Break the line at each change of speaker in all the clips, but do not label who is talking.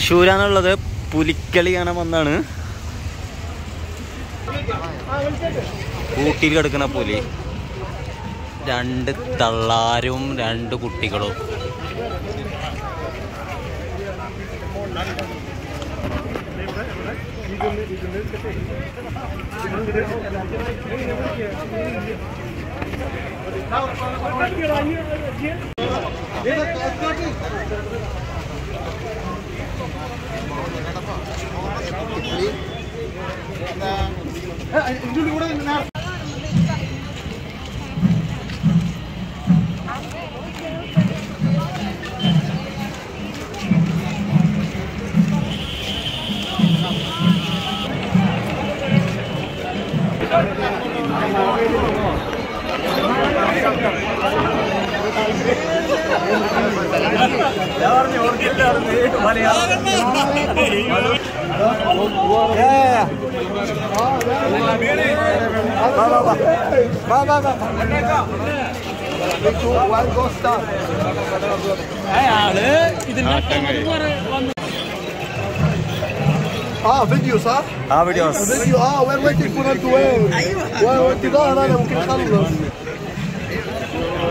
തൃശ്ശൂരാണുള്ളത് പുലിക്കളി കാണാൻ വന്നാണ് കൂട്ടിയിൽ കിടക്കുന്ന പുലി രണ്ട് തള്ളാരും രണ്ട് കുട്ടികളും
ఇంటి కూడా اه فيديو صح؟
اه فيديو اه
فيديو اه وين وين فور انت وين؟ ايوه وين ظاهر انا ممكن اخلص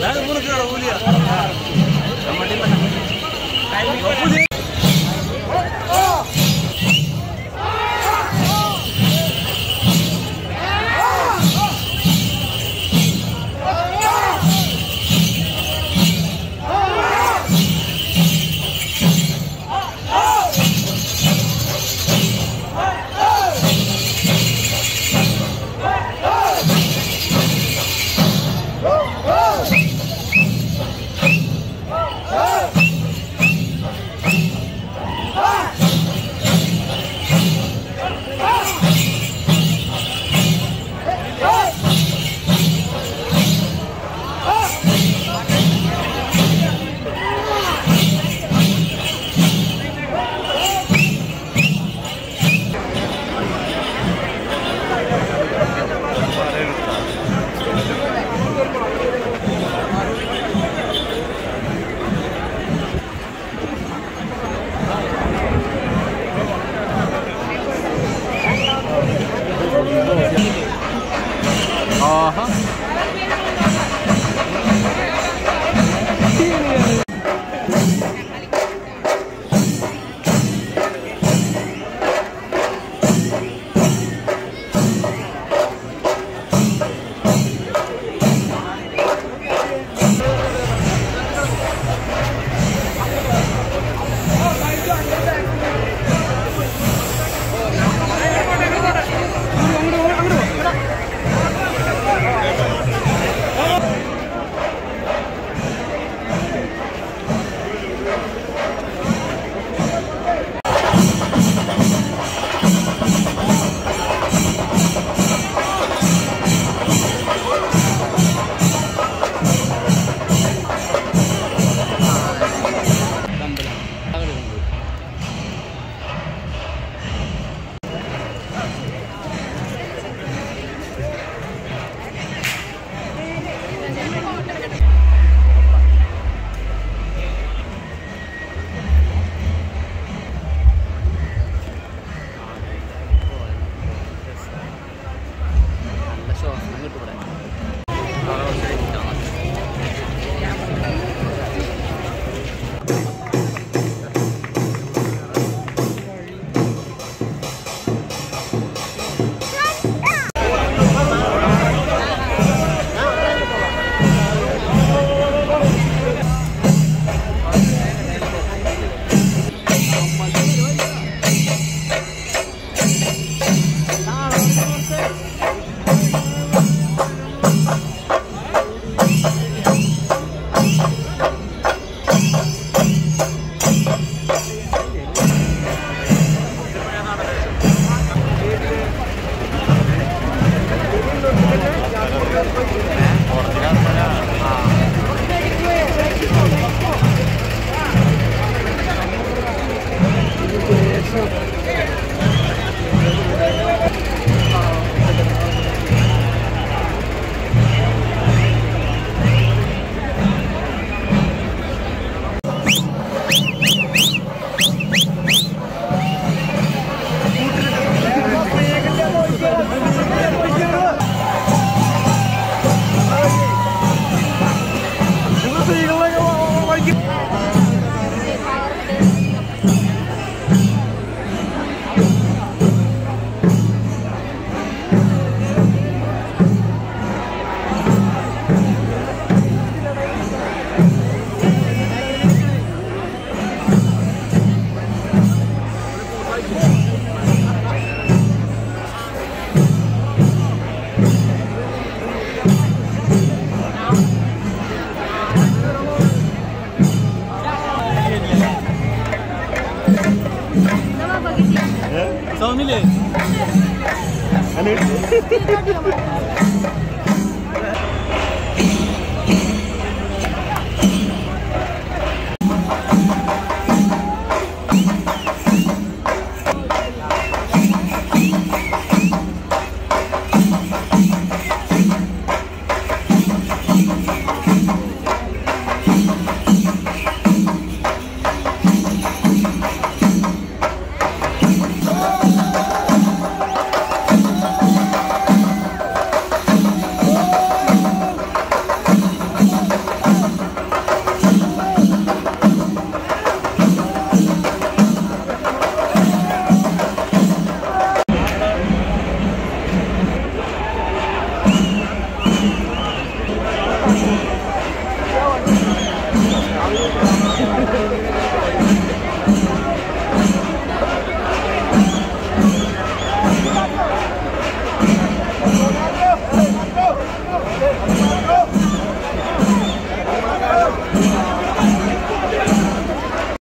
Lalu, menurut saya, सौ मिले